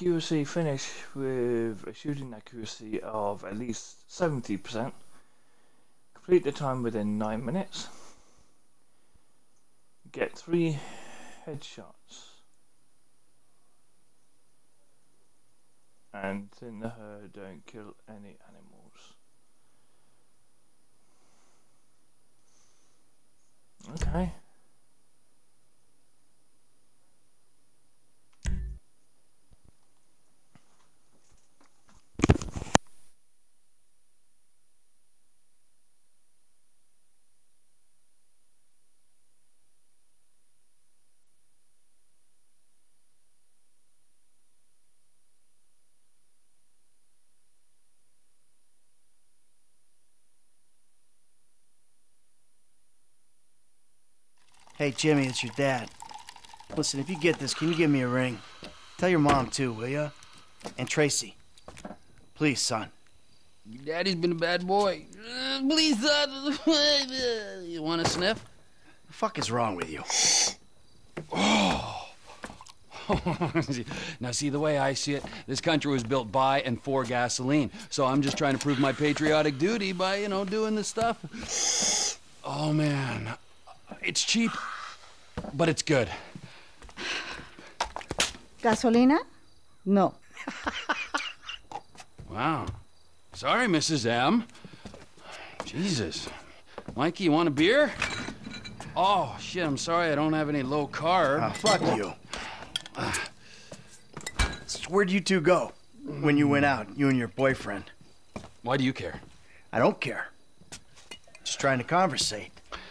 accuracy finish with a shooting accuracy of at least 70%. Complete the time within 9 minutes. Get 3 headshots. And in the herd don't kill any animals. Okay. Hey, Jimmy, it's your dad. Listen, if you get this, can you give me a ring? Tell your mom, too, will ya? And Tracy. Please, son. Daddy's been a bad boy. Uh, please, son. you want a sniff? The fuck is wrong with you? Oh. now, see, the way I see it, this country was built by and for gasoline. So I'm just trying to prove my patriotic duty by, you know, doing this stuff. Oh, man. It's cheap, but it's good. ¿Gasolina? No. Wow. Sorry, Mrs. M. Jesus. Mikey, you want a beer? Oh, shit, I'm sorry I don't have any low carb. Ah, fuck you. So where'd you two go when you went out, you and your boyfriend? Why do you care? I don't care. Just trying to conversate.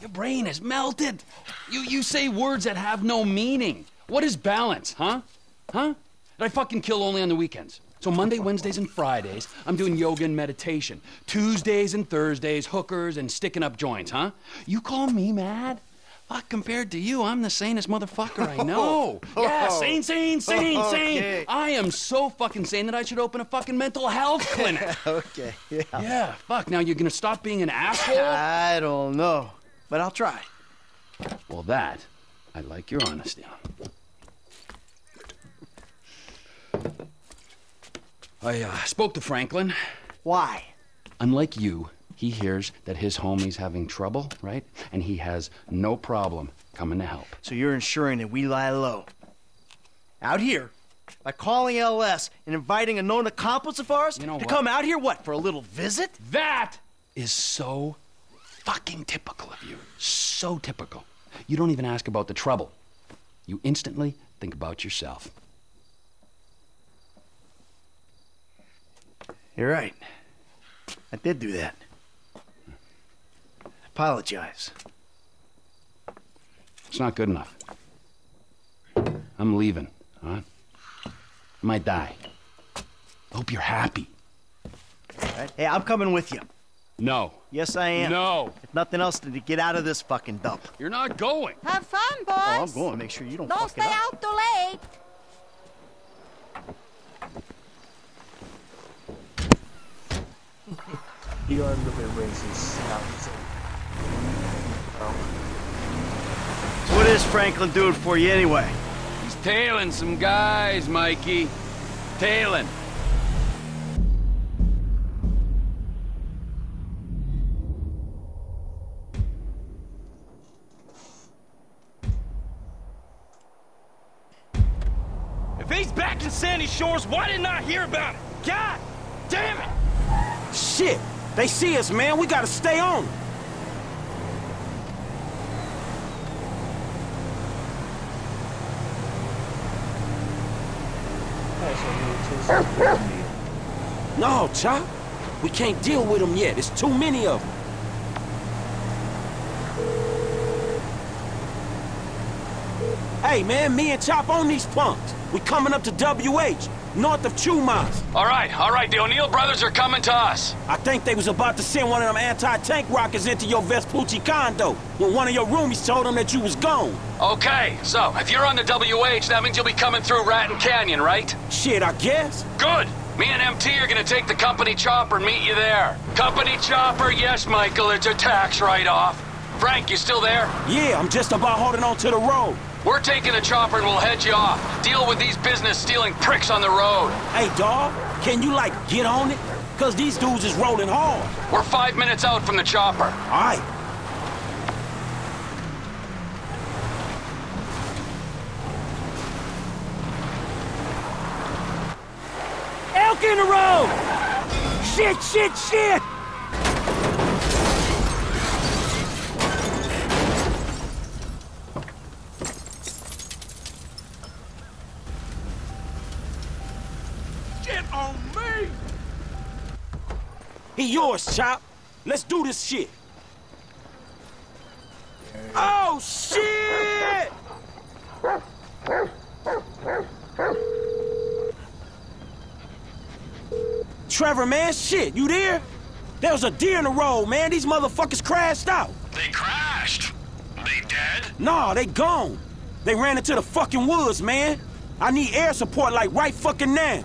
your brain is melted. You, you say words that have no meaning. What is balance, huh? Huh? Did I fucking kill only on the weekends? So Monday, Wednesdays, and Fridays, I'm doing yoga and meditation. Tuesdays and Thursdays, hookers and sticking up joints, huh? You call me mad? Fuck, compared to you, I'm the sanest motherfucker I know. Oh, yeah, sane, sane, sane, sane. Okay. I am so fucking sane that I should open a fucking mental health clinic. okay, yeah. yeah, fuck, now you're gonna stop being an asshole? I don't know, but I'll try. Well, that, I like your honesty on. I uh, spoke to Franklin. Why? Unlike you, he hears that his homie's having trouble, right? And he has no problem coming to help. So you're ensuring that we lie low. Out here, by calling LS and inviting a known accomplice of ours You know to what? come out here, what, for a little visit? That is so fucking typical of you. So typical. You don't even ask about the trouble. You instantly think about yourself. You're right. I did do that. Apologize. It's not good enough. I'm leaving, huh? I might die. Hope you're happy. Right? Hey, I'm coming with you. No. Yes, I am. No. If nothing else, to get out of this fucking dump. You're not going. Have fun, boys. Oh, I'm going. Make sure you don't, Don't fuck stay it up. out too late. You are a little bit racist. Oh. So what is Franklin doing for you anyway? He's tailing some guys, Mikey. Tailing. Shores, why didn't I hear about it? God damn it! Shit! They see us, man. We gotta stay on. No, Chop. We can't deal with them yet. It's too many of them. Hey, man, me and Chop on these punks. We coming up to WH. north of Chumash. All right, all right, the O'Neill brothers are coming to us. I think they was about to send one of them anti-tank rockets into your Vespucci condo when one of your roomies told them that you was gone. Okay, so if you're on the WH, that means you'll be coming through Raton Canyon, right? Shit, I guess. Good. Me and MT are gonna take the company chopper and meet you there. Company chopper, yes, Michael, it's a tax write-off. Frank, you still there? Yeah, I'm just about holding on to the road. We're taking a chopper and we'll head you off. Deal with these business-stealing pricks on the road. Hey, dawg, can you, like, get on it? Cause these dudes is rolling hard. We're five minutes out from the chopper. All right. Elk in the road! Shit, shit, shit! Yours, Chop. Let's do this shit. Oh, shit! Trevor, man, shit, you there? There was a deer in the road, man. These motherfuckers crashed out. They crashed. They dead? Nah, they gone. They ran into the fucking woods, man. I need air support like right fucking now.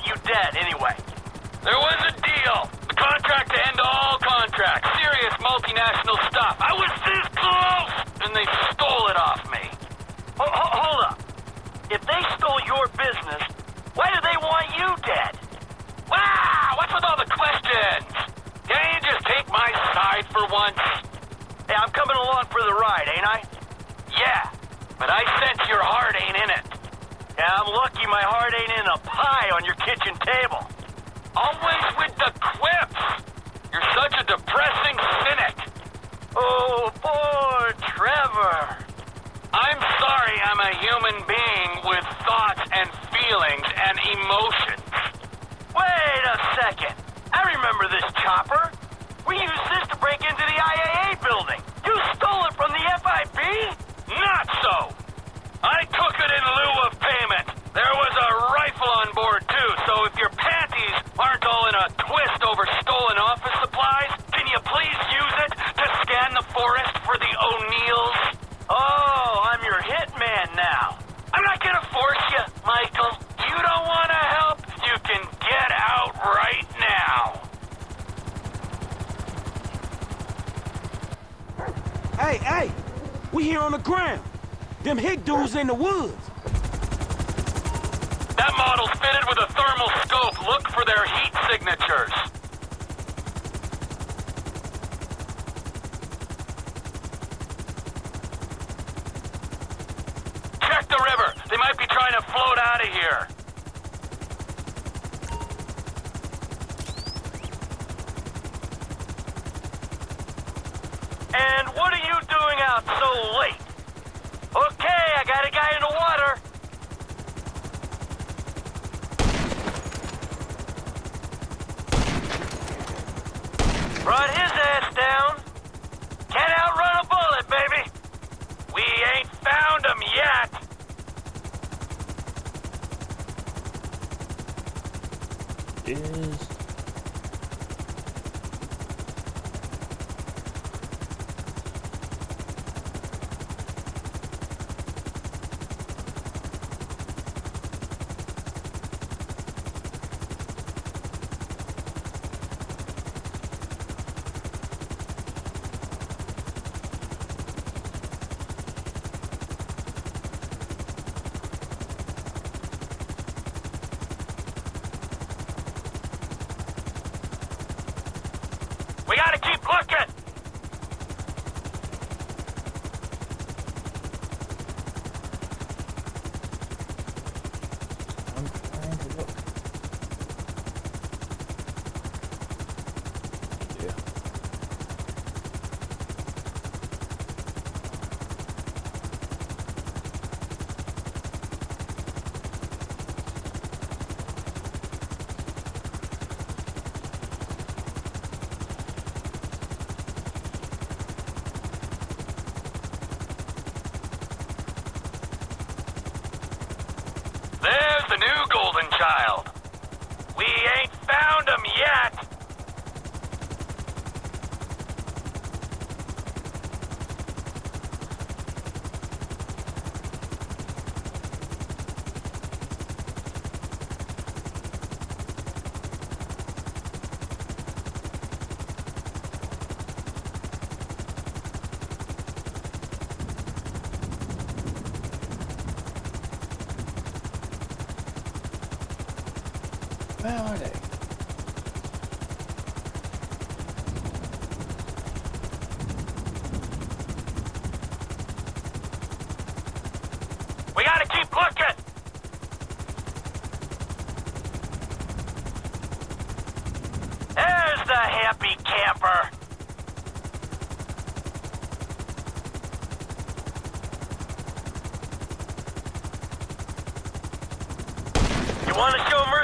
you dead anyway? There was a deal. The contract to end all contracts. Serious multinational stuff. I was this close! And they stole it off me. Ho- ho- hold up. If they stole your business, why do they want you dead? Wow! What's with all the questions? Can't you just take my side for once? Hey, I'm coming along for the ride, ain't I? Yeah, but I sense your heart ain't in it. Yeah, I'm my heart ain't in a pie on your kitchen table. Always with the quips. You're such a depressing cynic. Oh, poor Trevor. I'm sorry I'm a human being with thoughts and feelings and emotions. Wait a second. I remember this chopper. Hey, hey, we here on the ground. Them hick dudes in the woods. That model's fitted with a thermal scope. Look for their heat signatures. Check the river. They might be trying to float out of here. And what are you doing out so late? Okay, I got a guy in the water. Brought his ass down. Can't outrun a bullet, baby. We ain't found him yet. Is the new golden child. We ain't found him yet. Where are they? We gotta keep looking. There's the happy camper. You want to show mercy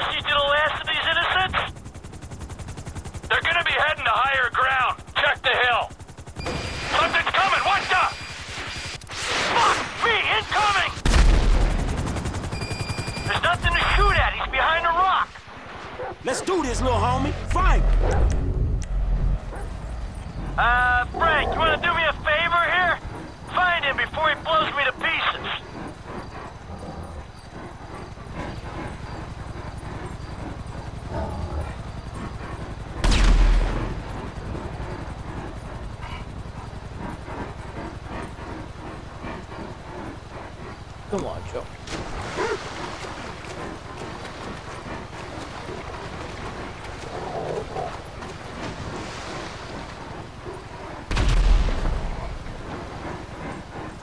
Let's do this, little homie. Fight! Uh, Frank, you want to do me a favor here? Find him before he blows me to pieces. Come on, Joe.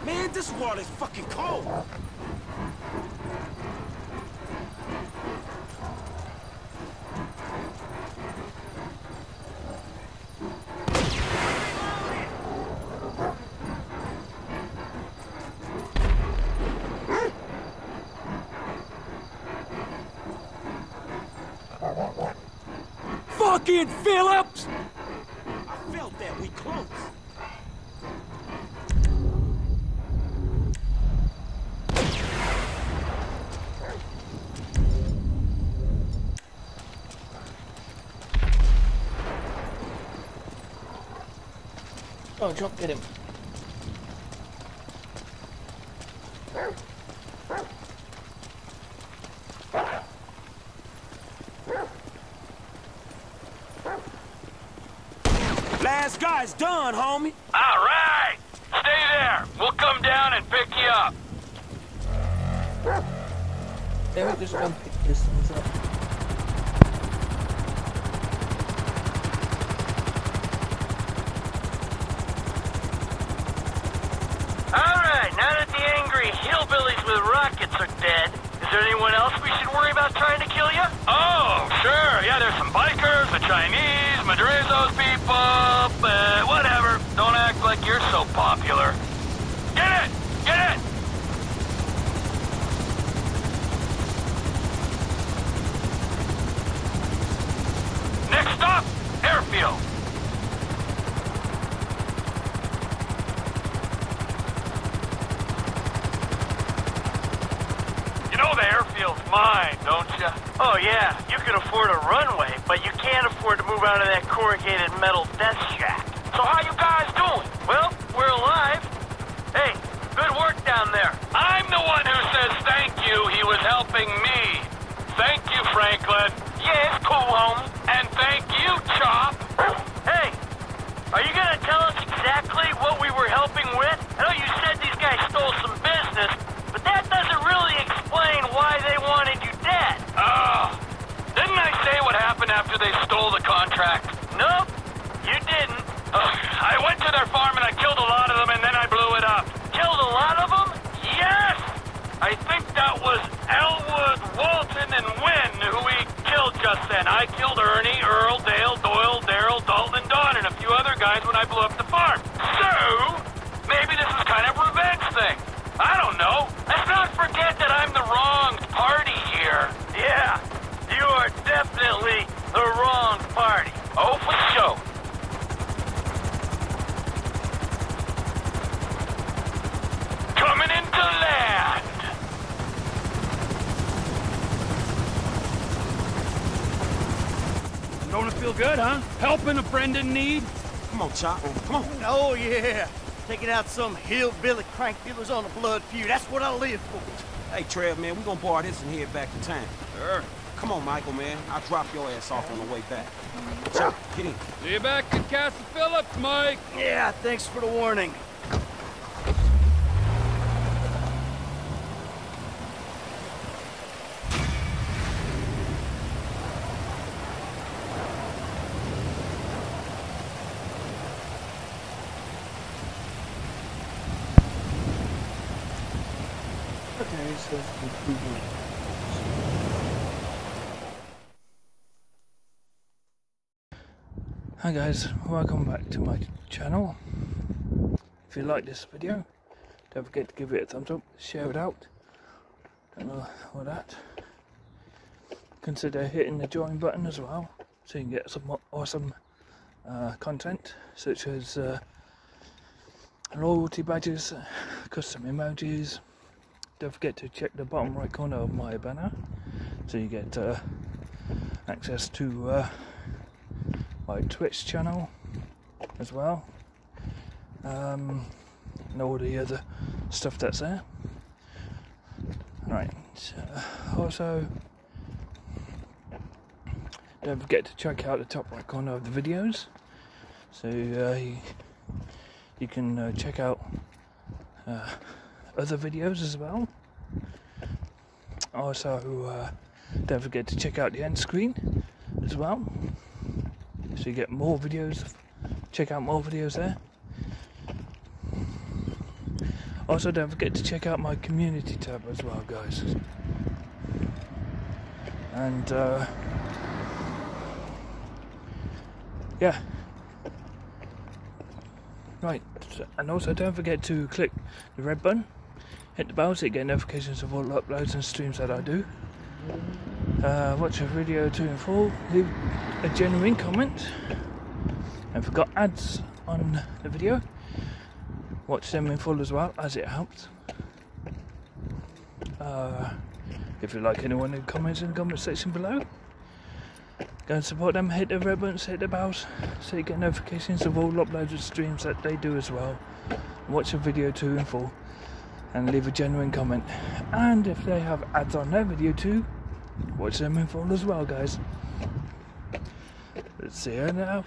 Man, this water's fucking cold. Fucking Philips! I felt that we close. Oh, Joe, get him. Guy's done, homie. All right. Stay there. We'll come down and pick you up. Let me just go and pick this things up. All right. Now that the angry hillbillies with rockets are dead, is there anyone else we should worry about trying to kill you? Oh, sure. Yeah, there's some bikers, the Chinese, Madrazo's people, uh, whatever. Don't act like you're so popular. Get it! Get it! Next stop, airfield. You know the airfield's mine, don't you? Oh, yeah. You can afford a runway, but you can't afford to move out of that corrugated metal death shack. So how you guys doing? Well, we're alive. Hey, good work down there. I'm the one who says thank you. He was helping me. Thank you, Franklin. Yeah, I think that was Elwood, Walton, and Wynn who we killed just then. I killed Ernie, Earl, Dale, Doyle, Daryl, Dalton, Don, and a few other guys when I blew up the farm. So, Don't it feel good, huh? Helping a friend in need? Come on, Chop. Come on. Oh, yeah. Taking out some hillbilly crank dealers on a blood feud. That's what I live for. Hey, Trev, man, we gonna borrow this and head back to town. Sure. Come on, Michael, man. I'll drop your ass off on the way back. Chop, get in. See you back at Castle Philips, Mike. Yeah, thanks for the warning. Hi guys, welcome back to my channel. If you like this video, don't forget to give it a thumbs up, share it out. Know what that. Consider hitting the join button as well, so you can get some awesome uh, content such as uh, loyalty badges, custom emojis, don't forget to check the bottom right corner of my banner so you get uh, access to uh, my Twitch channel as well um, and all the other stuff that's there. Right, uh, also don't forget to check out the top right corner of the videos so uh, you, you can uh, check out other videos as well. Also, uh, don't forget to check out the end screen as well, so you get more videos. Check out more videos there. Also, don't forget to check out my community tab as well, guys. And uh, yeah. Right, and also don't forget to click the red button, hit the bell to get notifications of all uploads and streams that I do. Uh, watch a video to and full, leave a genuine comment, and if got ads on the video, watch them in full as well, as it helps. Uh, if you like anyone who comments in the comment section below, go and support them, hit the red buttons, hit the bells, so you get notifications of all uploads and streams that they do as well. Watch a video to in full and leave a genuine comment. And if they have ads on their video too, watch them in full as well, guys. Let's see her now.